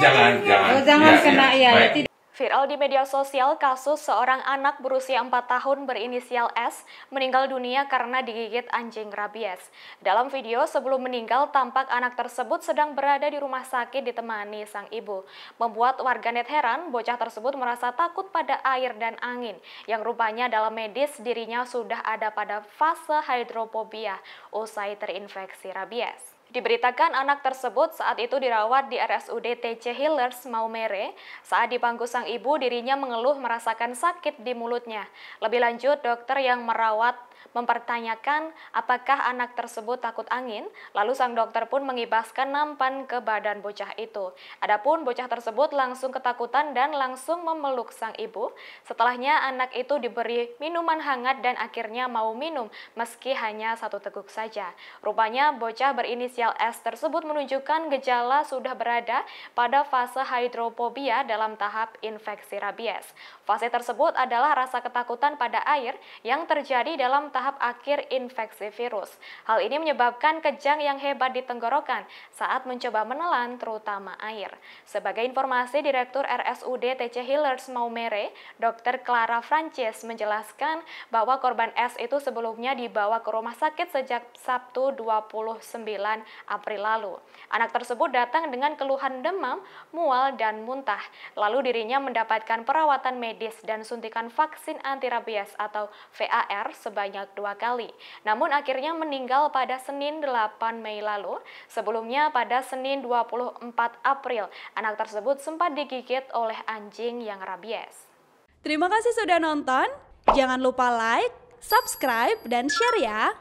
Jangan, jangan. Oh, jangan kena ya. Baik. Tidak. Viral di media sosial kasus seorang anak berusia 4 tahun berinisial S meninggal dunia karena digigit anjing rabies. Dalam video sebelum meninggal tampak anak tersebut sedang berada di rumah sakit ditemani sang ibu. Membuat warganet heran, bocah tersebut merasa takut pada air dan angin yang rupanya dalam medis dirinya sudah ada pada fase hidrophobia usai terinfeksi rabies. Diberitakan anak tersebut saat itu dirawat di RSUD TC Healers Maumere. Saat di bangku sang ibu, dirinya mengeluh merasakan sakit di mulutnya. Lebih lanjut, dokter yang merawat mempertanyakan apakah anak tersebut takut angin, lalu sang dokter pun mengibaskan nampan ke badan bocah itu. Adapun bocah tersebut langsung ketakutan dan langsung memeluk sang ibu. Setelahnya anak itu diberi minuman hangat dan akhirnya mau minum meski hanya satu teguk saja. Rupanya bocah berinisial S tersebut menunjukkan gejala sudah berada pada fase hidrophobia dalam tahap infeksi rabies. Fase tersebut adalah rasa ketakutan pada air yang terjadi dalam tahap akhir infeksi virus. Hal ini menyebabkan kejang yang hebat di tenggorokan saat mencoba menelan terutama air. Sebagai informasi, Direktur RSUD TC Healers Maumere, Dr. Clara Francis menjelaskan bahwa korban S itu sebelumnya dibawa ke rumah sakit sejak Sabtu 29 April lalu. Anak tersebut datang dengan keluhan demam, mual, dan muntah. Lalu dirinya mendapatkan perawatan medis dan suntikan vaksin anti rabies atau VAR dua kali. Namun akhirnya meninggal pada Senin 8 Mei lalu. Sebelumnya pada Senin 24 April, anak tersebut sempat digigit oleh anjing yang rabies. Terima kasih sudah nonton. Jangan lupa like, subscribe, dan share ya.